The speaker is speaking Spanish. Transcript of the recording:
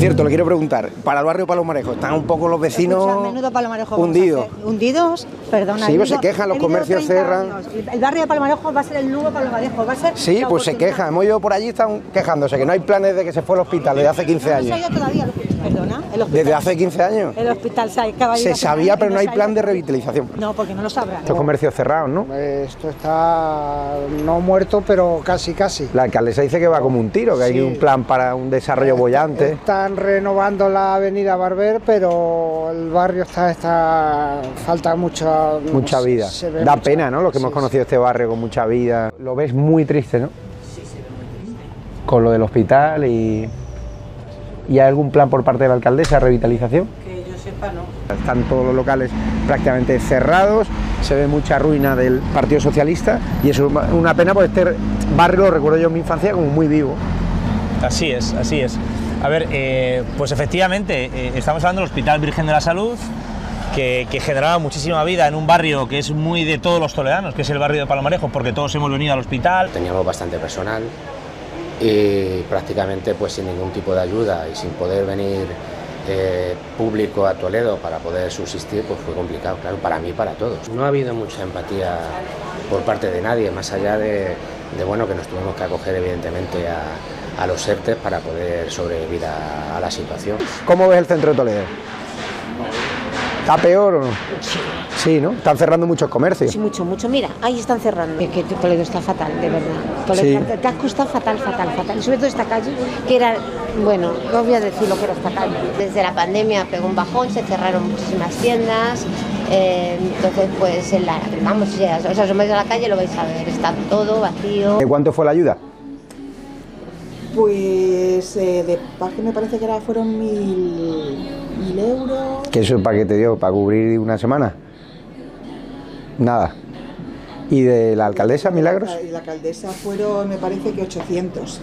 cierto, le quiero preguntar, para el barrio Palomarejo, ¿están un poco los vecinos Escucha, menudo Palomarejo vamos a hundidos? ¿Hundidos? Perdona. Sí, pues se quejan, los comercios 30 cierran. años. El barrio de Palomarejo va a ser el nuevo Palomarejo, va a ser Sí, pues se quejan. Hemos ido por allí, están quejándose, que no hay planes de que se fue al hospital desde hace 15 No se ha años. ido todavía, perdona. El hospital, Desde hace 15 años. El hospital se ir Se sabía, pero no hay se ha plan de revitalización. No, porque no lo sabrán. Estos comercios cerrados, ¿no? Esto está no muerto, pero casi, casi. La alcaldesa dice que va como un tiro, que hay Sí. un plan para un desarrollo bollante. Están renovando la avenida Barber, pero el barrio está, está falta mucha, Mucha vida. se ve Da mucha- pena, ¿no? Lo que hemos sí, conocido este barrio con mucha vida. Lo ves muy triste, ¿no? Con lo del hospital y. ¿Y hay algún plan por parte de la alcaldesa de revitalización? Que yo sepa, no. Están todos los locales prácticamente cerrados, se ve mucha ruina del Partido Socialista y eso es una pena porque este barrio lo recuerdo yo en mi infancia como muy vivo. Así es, así es. A ver, eh, pues efectivamente, eh, estamos hablando del Hospital Virgen de la Salud, que, que generaba muchísima vida en un barrio que es muy de todos los toledanos, que es el barrio de Palomarejo, porque todos hemos venido al hospital. Teníamos bastante personal y prácticamente pues sin ningún tipo de ayuda y sin poder venir eh, público a Toledo para poder subsistir, pues fue complicado, claro, para mí y para todos. No ha habido mucha empatía por parte de nadie, más allá de, bueno, que nos tuvimos que acoger evidentemente a, a los ERTE para poder sobrevivir a, a la situación. ¿Cómo ves el centro de Toledo? ¿Está peor o no? Sí, ¿no? Están cerrando muchos comercios. Sí, mucho, mucho. Mira, ahí están cerrando. Es que Toledo está fatal, de verdad. Toledo, Sí. está- Tasco está fatal, fatal, fatal. Y sobre todo esta calle, que era, bueno, no voy a decir lo que era fatal. Desde la pandemia pegó un bajón, se cerraron muchísimas tiendas. eh, entonces, pues, en la, vamos, ya, o sea, os vais a la calle lo vais a ver. Está todo vacío. ¿De cuánto fue la ayuda? Pues eh, de Paje me parece que era, fueron mil, mil euros. ¿Qué eso para qué te dio? ¿Para cubrir una semana? Nada. ¿Y de la alcaldesa, Milagros? Y la alcaldesa fueron, me parece que 800.